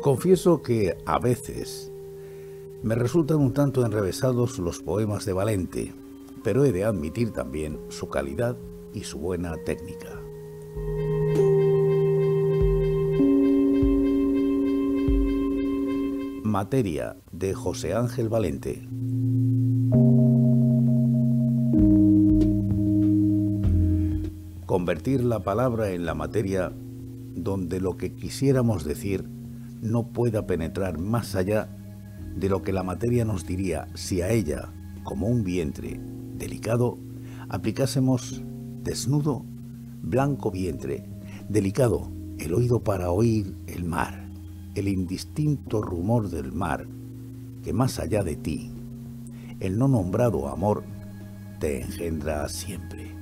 Confieso que a veces me resultan un tanto enrevesados los poemas de Valente, pero he de admitir también su calidad y su buena técnica. Materia de José Ángel Valente. Convertir la palabra en la materia donde lo que quisiéramos decir no pueda penetrar más allá de lo que la materia nos diría si a ella, como un vientre delicado, aplicásemos desnudo, blanco vientre, delicado, el oído para oír el mar, el indistinto rumor del mar, que más allá de ti, el no nombrado amor, te engendra siempre.